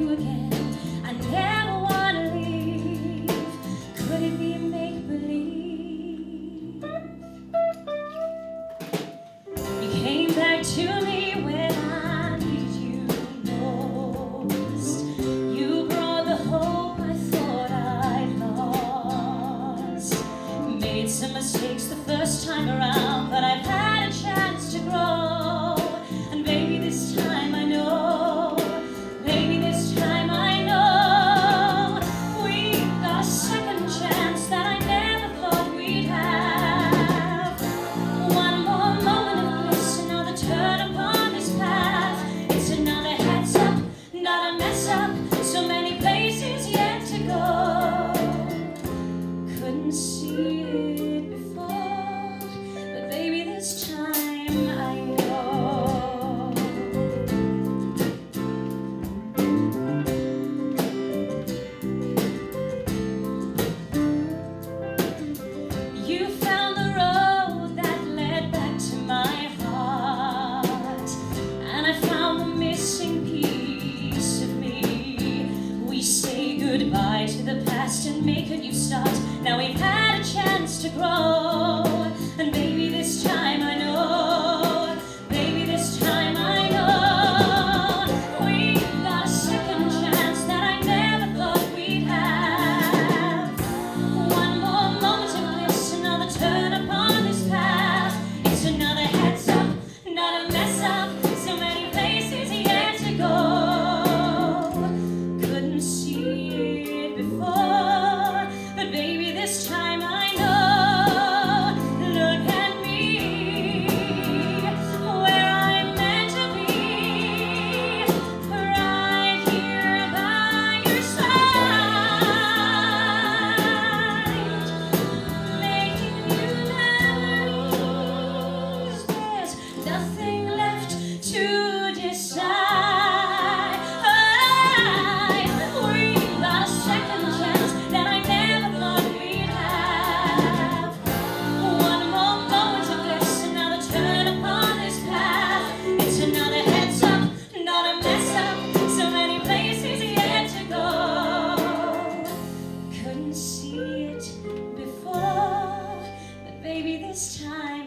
I never wanna leave. Could it be make believe? You came back to me when I needed you most. You brought the hope I thought I lost. Made some mistakes the first time around, but I've had. make a new start. Now we've had a chance to grow. Baby, this time.